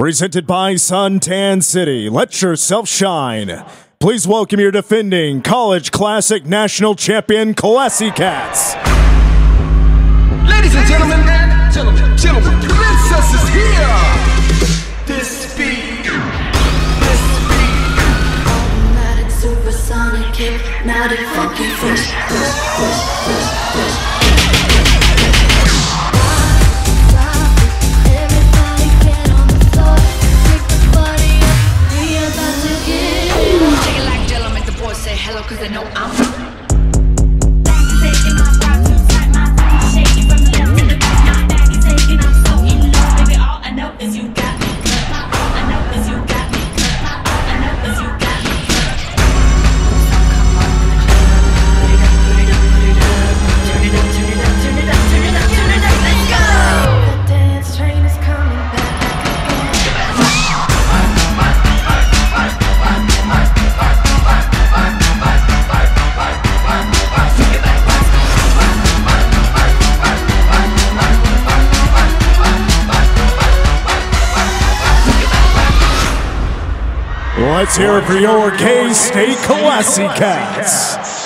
Presented by Suntan City. Let yourself shine. Please welcome your defending College Classic National Champion Classy Cats. Ladies and gentlemen, gentlemen, gentlemen, Princess is here. This beat, this beat. Automatic, supersonic, hypnotic, funky, fresh, fresh, fresh, fresh, fresh. Hello, cause I know I'm fine. Maybe all I know Is you Let's hear it for your K State Classy Cats.